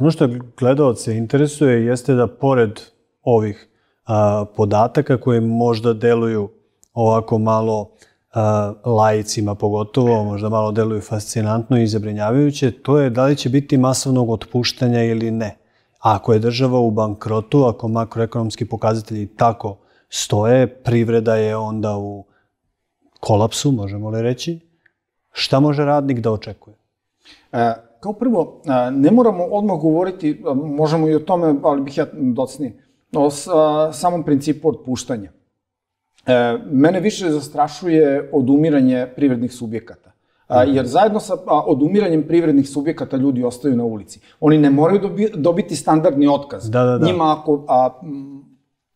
Ono što gledalce interesuje jeste da pored ovih a, podataka koje možda deluju ovako malo a, lajicima pogotovo, možda malo deluju fascinantno i zabrinjavajuće, to je da li će biti masovnog otpuštanja ili ne. Ako je država u bankrotu, ako makroekonomski pokazatelji tako stoje, privreda je onda u kolapsu, možemo li reći, šta može radnik da očekuje? E, kao prvo, e, ne moramo odmah govoriti, možemo i o tome, ali bih ja docnije, o samom principu otpuštanja. E, mene više zastrašuje odumiranje privrednih subjekata. A, jer zajedno sa odumiranjem privrednih subjekata ljudi ostaju na ulici. Oni ne moraju dobi, dobiti standardni otkaz. Da, da, da. Njima ako a,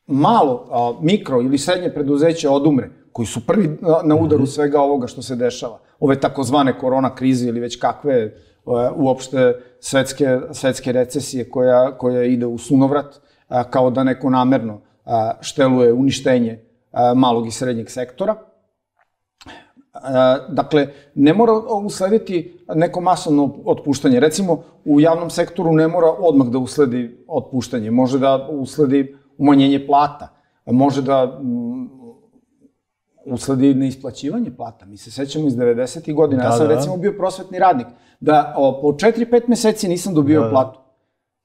malo, a, mikro ili srednje preduzeće odumre, koji su prvi na udaru mhm. svega ovoga što se dešava, ove takozvane korona krize ili već kakve uopšte svetske, svetske recesije koja, koja ide u sunovrat, kao da neko namerno šteluje uništenje malog i srednjeg sektora. Dakle, ne mora uslediti neko masovno otpuštanje. Recimo, u javnom sektoru ne mora odmah da usledi otpuštanje. Može da usledi umanjenje plata. Može da usledi neisplaćivanje plata. Mi se sećamo iz 90. godina. Da, ja sam da. recimo bio prosvetni radnik. Da o, po 4-5 meseci nisam dobio da, da. platu.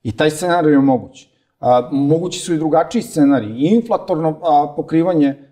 I taj scenarij je moguć. A, mogući su i drugačiji scenariji. I inflatorno a, pokrivanje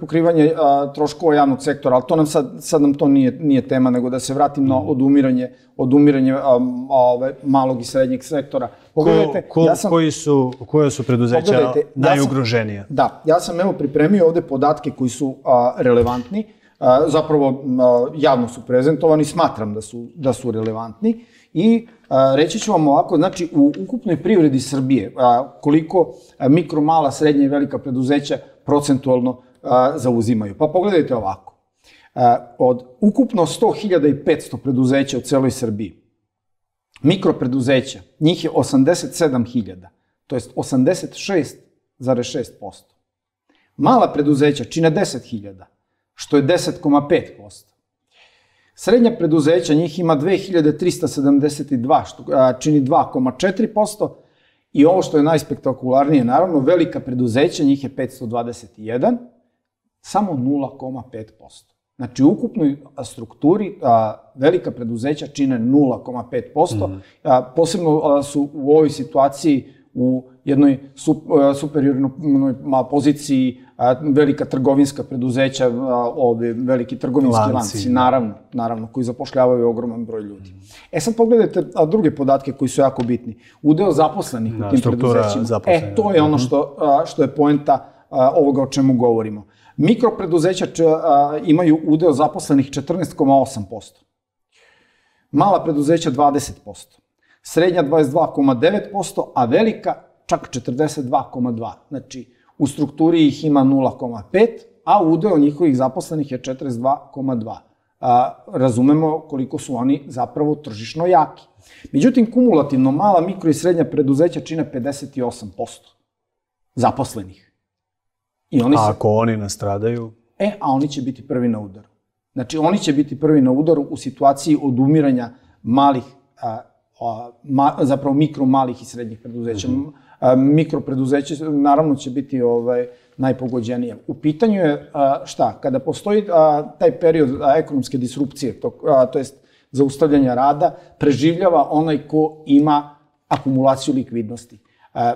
pokrivanje a, troškova javnog sektora, ali to nam sad, sad nam to nije, nije tema, nego da se vratim na mhm. odumiranje, odumiranje a, a, ove, malog i srednjeg sektora. Pogledajte, ko, ko, ja sam, koji su, koje su preduzeća najugroženije? Ja sam, da, ja sam evo pripremio ovde podatke koji su a, relevantni, a, zapravo a, javno su prezentovani, smatram da su, da su relevantni i a, reći ću vam ovako, znači u ukupnoj privredi Srbije, a, koliko a, mikro, mala, srednja i velika preduzeća procentualno a, zauzimaju. Pa pogledajte ovako. A, od ukupno 100.500 preduzeća u celoj Srbiji, mikropreduzeća, njih je 87.000, to jest 86,6%. Mala preduzeća čine 10.000, što je 10,5%. Srednja preduzeća, njih ima 2372, što čini 2,4%, I ovo što je najspektakularnije, naravno, velika preduzeća, njih je 521, samo 0,5%. Znači, u ukupnoj strukturi a, velika preduzeća čine 0,5%. Mm. A, posebno a, su u ovoj situaciji u jednoj sup, superiornoj poziciji velika trgovinska preduzeća, ove veliki trgovinski lanci, lanci naravno, naravno, koji zapošljavaju ogroman broj ljudi. E sad pogledajte a, druge podatke koji su jako bitni. Udeo zaposlenih da, u tim preduzećima. E, to je ono mhm. što, a, što je poenta a, ovoga o čemu govorimo. Mikropreduzeća č, a, imaju udeo zaposlenih 14,8%. Mala preduzeća 20% srednja 22,9%, a velika čak 42,2%. Znači, u strukturi ih ima 0,5%, a udeo njihovih zaposlenih je 42,2%. A, razumemo koliko su oni zapravo tržišno jaki. Međutim, kumulativno mala, mikro i srednja preduzeća čine 58% zaposlenih. I oni a ako se... oni nastradaju? E, a oni će biti prvi na udaru. Znači, oni će biti prvi na udaru u situaciji odumiranja malih a, ma, zapravo mikro, malih i srednjih preduzeća. Mm -hmm. Mikro preduzeće naravno će biti ovaj, najpogođenije. U pitanju je šta, kada postoji taj period ekonomske disrupcije, to, to jest zaustavljanja rada, preživljava onaj ko ima akumulaciju likvidnosti.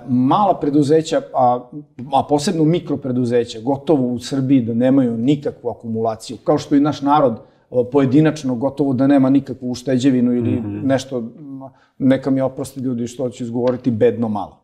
Mala preduzeća, a, a posebno mikropreduzeća, gotovo u Srbiji da nemaju nikakvu akumulaciju, kao što i naš narod pojedinačno gotovo da nema nikakvu ušteđevinu ili mm -hmm. nešto, neka mi oprosti ljudi što ću izgovoriti, bedno malo.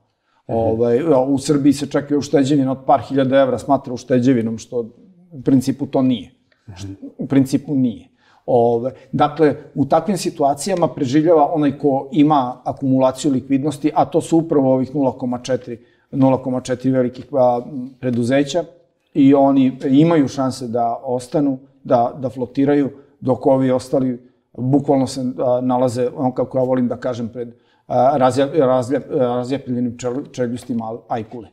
Mm -hmm. ovaj, u Srbiji se čak i ušteđevina od par hiljada evra smatra ušteđevinom, što u principu to nije. Mm -hmm. U principu nije. Ove, dakle, u takvim situacijama preživljava onaj ko ima akumulaciju likvidnosti, a to su upravo ovih 0,4 0,4 velikih a, preduzeća i oni imaju šanse da ostanu da, da flotiraju, dok ovi ostali bukvalno se a, nalaze, on kako ja volim da kažem, pred razljepljenim čeljustima ajkule.